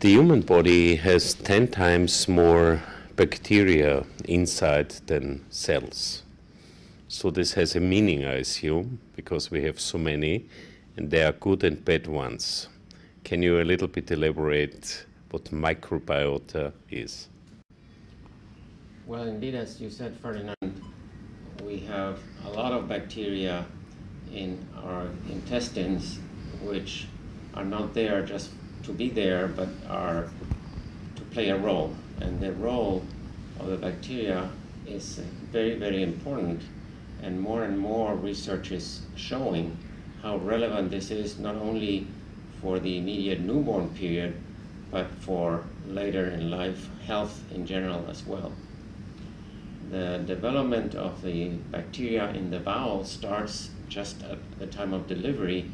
The human body has 10 times more bacteria inside than cells. So this has a meaning, I assume, because we have so many, and there are good and bad ones. Can you a little bit elaborate what microbiota is? Well, indeed, as you said, Ferdinand, we have a lot of bacteria in our intestines which are not there just to be there, but are to play a role. And the role of the bacteria is very, very important. And more and more research is showing how relevant this is not only for the immediate newborn period, but for later in life health in general as well. The development of the bacteria in the bowel starts just at the time of delivery,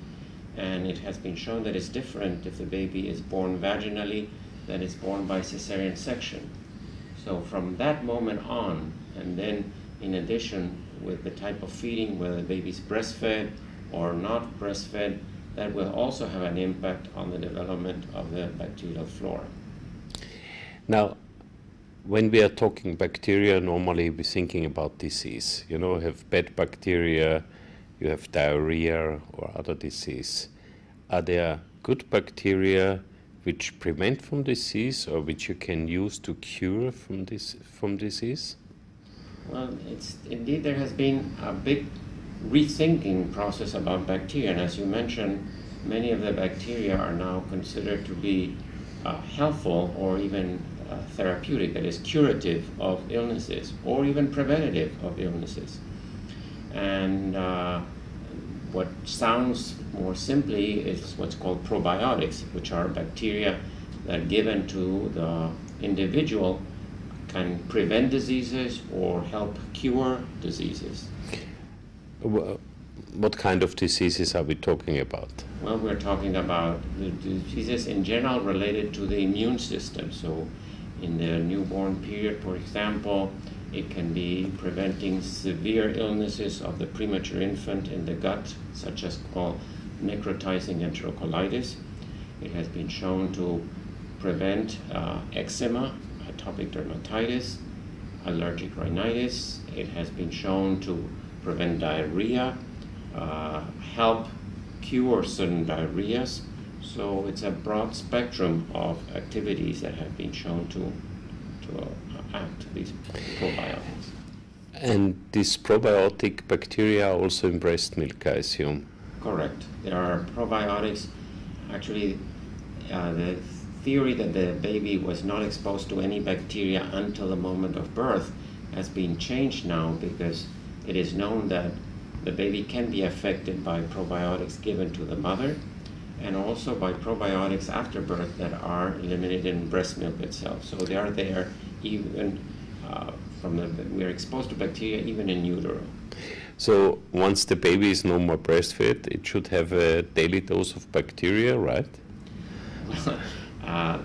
and it has been shown that it's different if the baby is born vaginally than is born by cesarean section. So from that moment on, and then in addition with the type of feeding, whether the baby's breastfed or not breastfed, that will also have an impact on the development of the bacterial flora. Now, when we are talking bacteria, normally we're thinking about disease. You know, have bad bacteria, you have diarrhea or other disease. Are there good bacteria which prevent from disease or which you can use to cure from this from disease? Well, it's indeed there has been a big rethinking process about bacteria. And as you mentioned, many of the bacteria are now considered to be uh, helpful or even uh, therapeutic, that is, curative of illnesses or even preventative of illnesses. And uh, what sounds more simply is what's called probiotics, which are bacteria that given to the individual can prevent diseases or help cure diseases. What kind of diseases are we talking about? Well, we're talking about the diseases in general related to the immune system. So, in the newborn period, for example, it can be preventing severe illnesses of the premature infant in the gut, such as called necrotizing enterocolitis. It has been shown to prevent uh, eczema, atopic dermatitis, allergic rhinitis. It has been shown to prevent diarrhea, uh, help cure certain diarrheas. So it's a broad spectrum of activities that have been shown to, to uh, these probiotics. And these probiotic bacteria also in breast milk, I assume? Correct. There are probiotics. Actually, uh, the theory that the baby was not exposed to any bacteria until the moment of birth has been changed now because it is known that the baby can be affected by probiotics given to the mother and also by probiotics after birth that are eliminated in breast milk itself. So they are there even uh, from the, we are exposed to bacteria even in utero. So once the baby is no more breastfed, it should have a daily dose of bacteria, right? uh,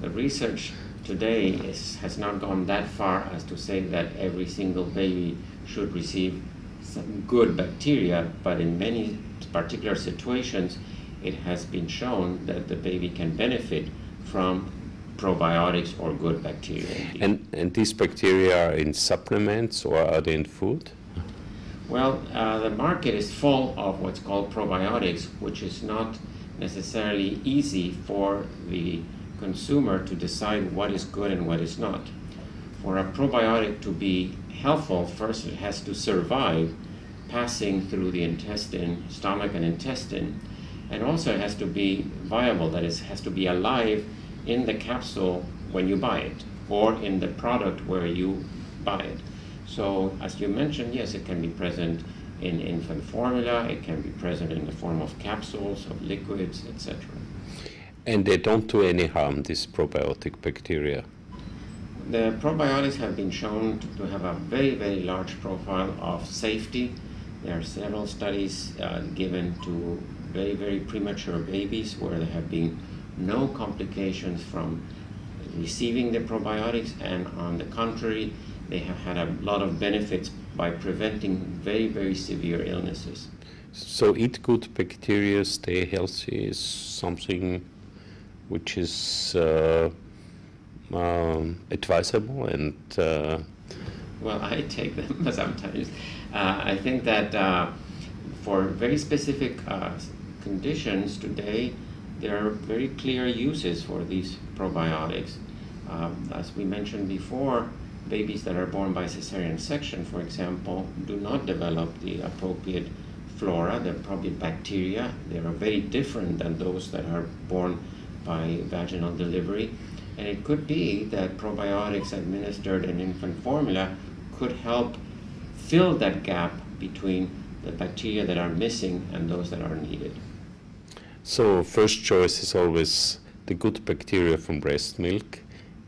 the research today is, has not gone that far as to say that every single baby should receive some good bacteria, but in many particular situations, it has been shown that the baby can benefit from probiotics or good bacteria. And, and these bacteria are in supplements or are they in food? Well, uh, the market is full of what's called probiotics, which is not necessarily easy for the consumer to decide what is good and what is not. For a probiotic to be helpful, first it has to survive passing through the intestine, stomach and intestine, and also it has to be viable, that is, has to be alive in the capsule when you buy it, or in the product where you buy it. So, as you mentioned, yes, it can be present in infant formula, it can be present in the form of capsules, of liquids, etc. And they don't do any harm, these probiotic bacteria? The probiotics have been shown to have a very, very large profile of safety. There are several studies uh, given to very, very premature babies where there have been no complications from receiving the probiotics, and on the contrary, they have had a lot of benefits by preventing very, very severe illnesses. So, eat good bacteria, stay healthy is something which is uh, um, advisable and uh, well, I take them sometimes. Uh, I think that uh, for very specific uh, conditions today, there are very clear uses for these probiotics. Um, as we mentioned before, babies that are born by cesarean section, for example, do not develop the appropriate flora, the appropriate bacteria. They are very different than those that are born by vaginal delivery. And it could be that probiotics administered in infant formula could help fill that gap between the bacteria that are missing and those that are needed. So first choice is always the good bacteria from breast milk,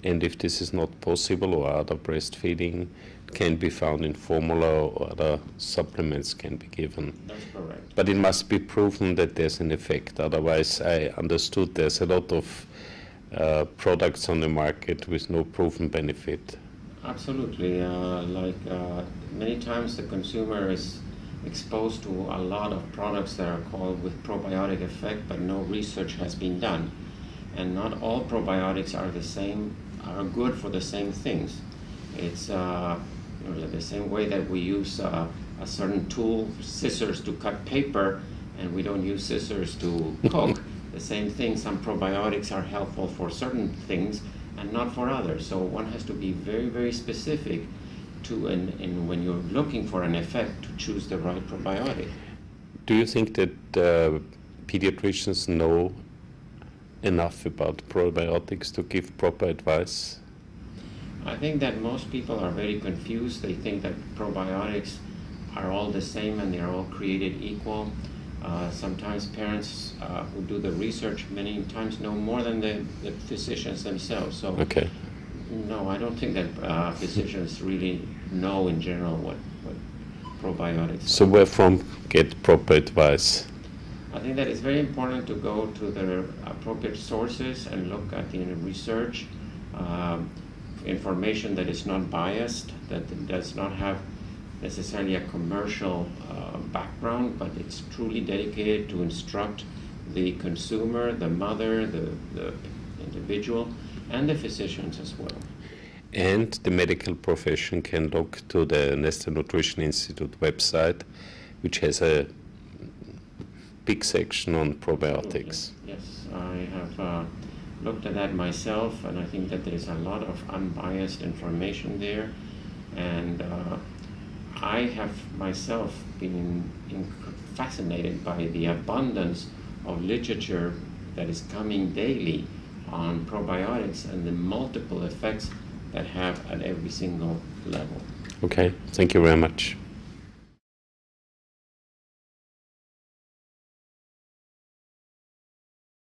and if this is not possible or other breastfeeding can be found in formula or other supplements can be given. That's correct. But it must be proven that there's an effect. Otherwise, I understood there's a lot of uh, products on the market with no proven benefit. Absolutely. Uh, like uh, many times the consumer is exposed to a lot of products that are called with probiotic effect, but no research has been done. And not all probiotics are the same, are good for the same things. It's uh, you know, the same way that we use uh, a certain tool, scissors to cut paper, and we don't use scissors to cook. the same thing, some probiotics are helpful for certain things and not for others. So one has to be very, very specific to, and, and when you're looking for an effect, to choose the right probiotic. Do you think that uh, pediatricians know enough about probiotics to give proper advice? I think that most people are very confused. They think that probiotics are all the same and they're all created equal. Uh, sometimes parents uh, who do the research many times know more than the, the physicians themselves. So, okay. no, I don't think that uh, physicians really know in general what, what probiotics So, where from get proper advice? I think that it's very important to go to the appropriate sources and look at the research, um, information that is not biased, that does not have necessarily a commercial uh, background, but it's truly dedicated to instruct the consumer, the mother, the, the individual, and the physicians as well. And the medical profession can look to the Nestle Nutrition Institute website, which has a big section on probiotics. Yes, I have uh, looked at that myself, and I think that there is a lot of unbiased information there. And uh, I have myself been fascinated by the abundance of literature that is coming daily on probiotics and the multiple effects that have at every single level. Okay, thank you very much.